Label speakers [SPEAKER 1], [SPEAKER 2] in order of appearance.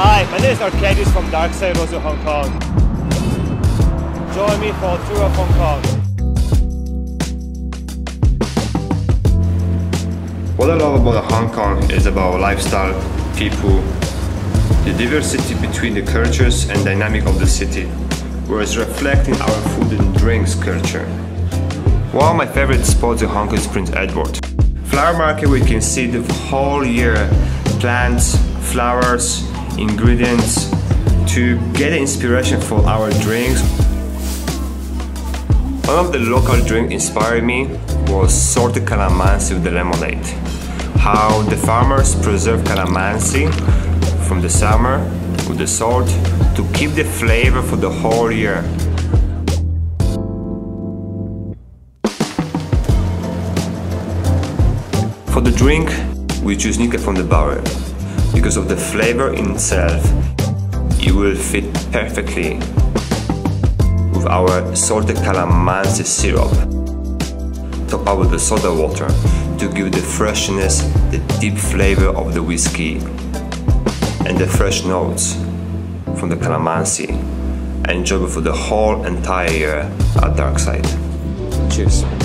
[SPEAKER 1] Hi, my name is Arkadiusz from Dark Darkside Rosewood, Hong Kong. Join me for a tour of Hong Kong.
[SPEAKER 2] What I love about Hong Kong is about lifestyle, people, the diversity between the cultures and dynamic of the city, whereas reflecting our food and drinks culture. One of my favorite spots in Hong Kong is Prince Edward. Flower market we can see the whole year plants, flowers, ingredients to get inspiration for our drinks. One of the local drinks inspired me was salted calamansi with the lemonade. How the farmers preserve calamansi from the summer with the salt to keep the flavor for the whole year. For the drink, we choose Nikka from the barrel because of the flavor in itself. It will fit perfectly with our salted calamansi syrup. Top up with the soda water to give the freshness, the deep flavor of the whiskey and the fresh notes from the calamansi. Enjoy for the whole entire year at Darkside. Cheers.